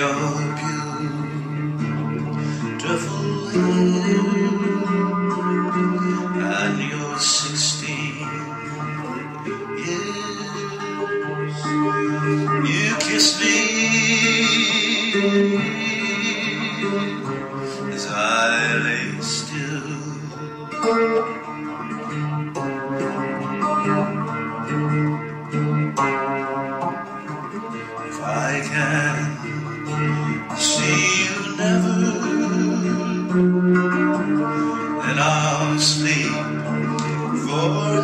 your beautiful and your sixteen years. You kiss me as I lay still.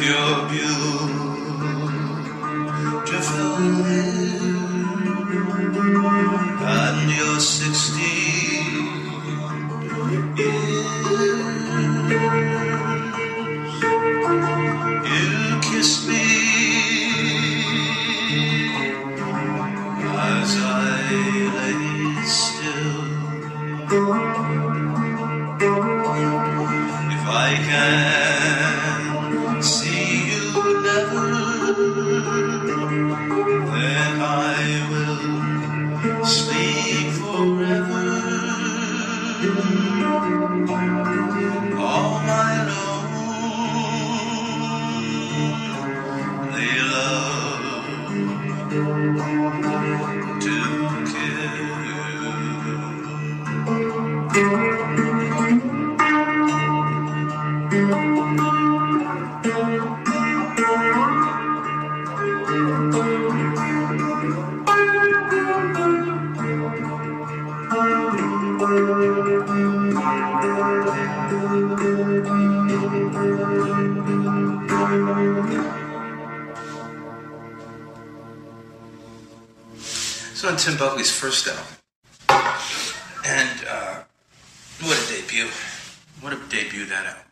your beautiful hair and your sixteen years. You kiss me as I lay still. If I can then I will sleep forever. All my lonely So on Tim Buckley's first album, and uh, what a debut! What a debut that album